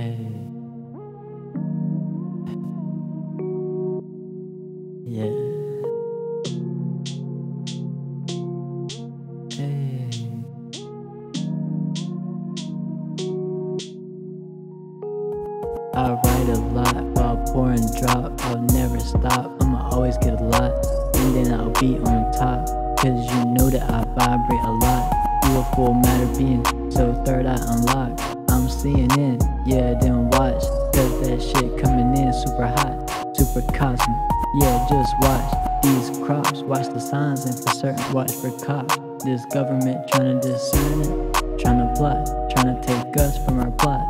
Eh. Yeah. Hey. I write a lot while pouring drop. I'll never stop. I'ma always get a lot. And then I'll be on top. Cause you know that I vibrate a lot. You a full matter being, so third eye unlocked. I'm seeing in, yeah, then watch. Cause that shit coming in super hot, super cosmic. Yeah, just watch these crops, watch the signs, and for certain, watch for cops. This government trying to discern it, trying to plot, trying to take us from our plot.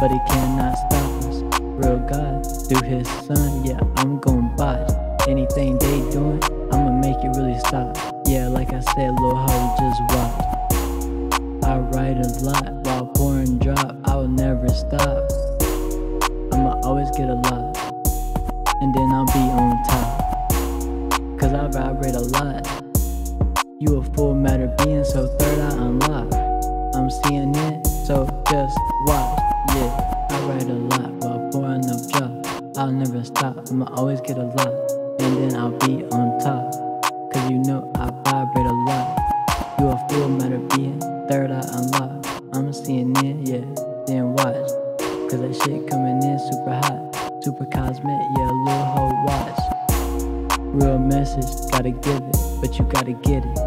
But it cannot stop us. Real God, through his son, yeah, I'm gon' botch. Anything they doing, I'ma make it really stop. Yeah, like I said, little hoe, just watch. Stop. I'ma always get a lot, and then I'll be on top. Cause I vibrate a lot. You a full matter being, so third eye unlock. I'm seeing it, so just watch. Yeah, I write a lot while pouring up drop. I'll never stop, I'ma always get a lot, and then I'll be on top. Cause you know I vibrate a lot. You a full matter being, coming in super hot, super cosmic, yeah, little hoe watch. Real message, gotta give it, but you gotta get it.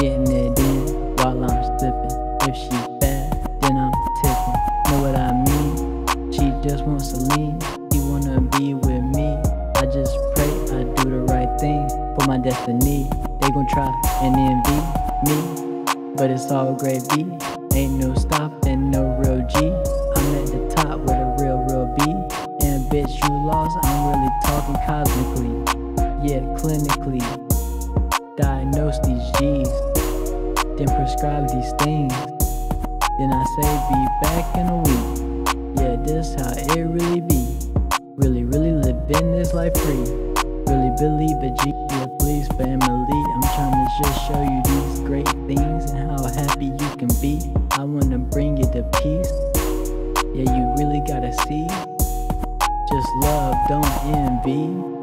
Getting it in while I'm slipping. If she bad, then I'm tipping. Know what I mean? She just wants to lean, she wanna be with me. I just pray I do the right thing for my destiny. They gon' try and envy me, but it's all gravy. Ain't no stopping, no real G. you lost, I'm really talking cosmically. Yeah, clinically. Diagnose these G's, then prescribe these things. Then I say be back in a week. Yeah, this how it really be. Really, really living this life free. Really believe it, G. Yeah, please, family. I'm trying to just show you these great things and how happy you can be. love, don't envy.